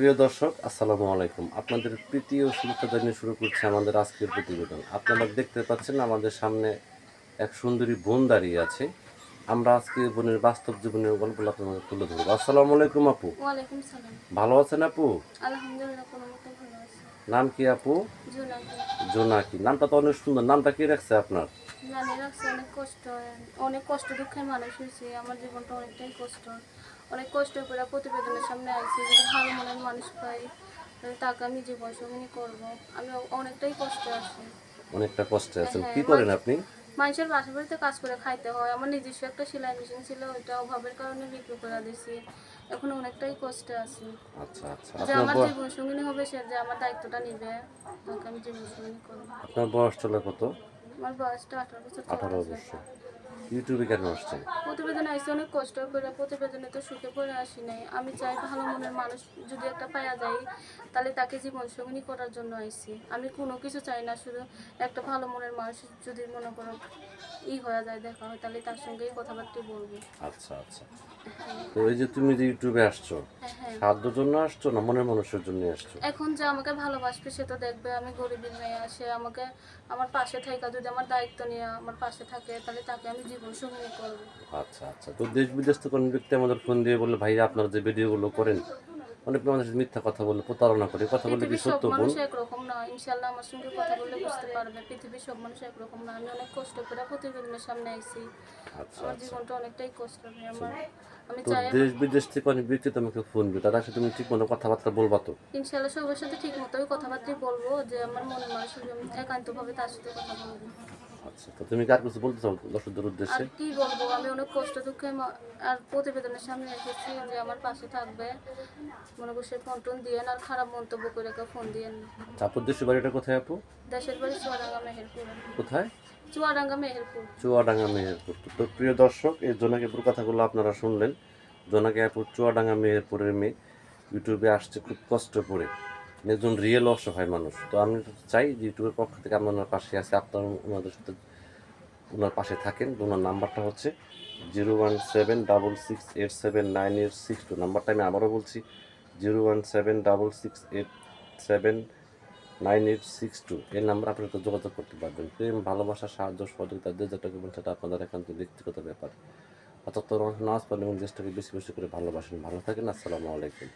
প্রিয় দর্শক আসসালামু আলাইকুম। আপনাদের প্রীতি ও শুভেচ্ছা জানিয়ে শুরু করছে আমাদের আজকের প্রতিবেদন। আপনারা দেখতে পাচ্ছেন আমাদের সামনে এক সুন্দরী বোন দাঁড়িয়ে আছে। আমরা আজকে বোনের বাস্তব জীবনের গল্পগুলো আপনাদের তুলে ধরবো। আসসালামু আলাইকুম আপু। ভালো আছেন আপু? আলহামদুলিল্লাহ কোনো ভালো আছে। নাম কি আপু? জোনাকি। জোনাকি। নামটা তো অনেক সুন্দর। নামটা কি রাখছে আপনার? অনেক কষ্ট অনেক কষ্ট দুঃখের মানুষ হয়েছে। আমার জীবনটা অনেকটাই কষ্ট। অনেক কষ্ট করে প্রতিবেদনের সামনে আইছি যদি ভালো মনের মানুষ পাই তাহলে তাকে আমি জীবন সঙ্গিনী করব। আমি অনেকটাই কষ্ট আছি। অনেকটা কষ্টে আছেন। হ্যাঁ, কি করেন আপনি? মানুষের বাসা বাড়িতে কাজ করে খাইতে হয়। আমার নিজস্ব একটা সেলাই মেশিন ছিল ওইটা অভাবের কারণে বিক্রি করে দিয়েছি এখন অনেকটাই কষ্টে আছি। আচ্ছা আচ্ছা। যে আমার জীবন সঙ্গিনী হবে সে যে আমার দায়িত্বটা নিবে তাকে আমি জীবন সঙ্গিনী করব। আপনার বয়স চলে কত? আমার বয়সটা আঠারো বছর আঠারো বছর। ইউটিউবে কেন আসছেন? প্রতিবেদনে আসছে অনেক কষ্ট করে প্রতিবেদনে তো সুখে পড়ে আসি নাই। আমি চাই ভালো মনের মানুষ যদি একটা পাওয়া যায় তাহলে তাকে জীবন সঙ্গিনী করার জন্য আইছি আমি কোনো কিছু চাই না শুধু একটা ভালো মনের মানুষ যদি মনে করো ই হয়ে যায় দেখা হয় তাহলে তার সঙ্গেই কথাবার্তা বলব। আচ্ছা আচ্ছা। তো এই যে তুমি যে ইউটিউবে আসছো হ্যাঁ জন্য আসছো না মনের মানুষের জন্য আসছো? এখন যে আমাকে ভালোবাসবে সে তো দেখবে আমি গরিবের মেয়ে সে আমাকে আমার পাশে থেকে যদি আমার দায়িত্ব নিয়ে আমার পাশে থাকে তাহলে তাকে আমি জীবন সঙ্গী করব। আচ্ছা আচ্ছা। তো দেশ বিদেশ তো কোনো ব্যক্তি আমাদের ফোন দিয়ে বলে ভাই আপনারা যে ভিডিওগুলো করেন অনেক মানুষ মিথ্যা কথা বলে প্রতারণা করে কথা বলে কি সত্য মানুষ একরকম না ইনশাল্লাহ আমার সঙ্গে কথা বললে বুঝতে পারবে পৃথিবীর সব মানুষ একরকম না আমি অনেক কষ্ট করে প্রতিবেদনের সামনে আইছি। আচ্ছা আমার আচ্ছা। জীবনটা অনেকটাই কষ্ট ভাই আমার আমি চাই দেশ বিদেশ থেকে অনেক ব্যক্তি তোমাকে ফোন দিবে তাদের সাথে তুমি ঠিক মতো কথাবার্তা বলবা তো? ইনশাল্লাহ সবার সাথে ঠিক মতোই কথাবার্তাই বলব যে আমার মনের মানুষ আমি একান্তভাবে তার সাথে কথা বলব। আচ্ছা তো তুমি কার কিছু বলতে চাও দর্শকদের আর উদ্দেশ্যে কি বলব আমি অনেক কষ্ট দুঃখে আর প্রতিবেদনের সামনে এসেছি যে আমার পাশে থাকবে। মনে করছে ফোন টোন দিয়ে আর খারাপ মন্তব্য করে কেউ ফোন দিয়ে চাপুর দেশের বাড়িটা কোথায় আপু? দেশের বাড়ি চুয়াডাঙ্গা মেহেরপুর। কোথায়? চুয়াডাঙ্গা মেহেরপুর। চুয়াডাঙ্গা মেহেরপুর। তো প্রিয় দর্শক এই জোনাকিপুর কথাগুলো আপনারা শুনলেন। জোনাকি আপুর চুয়াডাঙ্গা মেহেরপুরের মেয়ে ইউটিউবে আসছে খুব কষ্ট করে। একজন রিয়েল অসহায় মানুষ। তো আমি চাই যে ইউটিউবের পক্ষ থেকে আমরা ওনার পাশে আছি। আপনারা ওনাদের সাথে ওনার পাশে থাকেন। ওনার নাম্বারটা হচ্ছে zero one seven double six eight seven nine eight six two নাম্বারটা আমি আবারও বলছি, zero one seven double six eight seven nine eight six two. এই নাম্বার আপনারা তো যোগাযোগ করতে পারবেন। প্রেম, ভালোবাসা, সাহায্য, সহযোগিতা, যে যেটা করবেন সেটা আপনাদের একান্ত ব্যক্তিগত ব্যাপার। অর্থাৎ নাচ পারেন এবং দেশটাকে বেশি বেশি করে ভালোবাসেন। ভালো থাকেন, আসসালামু আলাইকুম।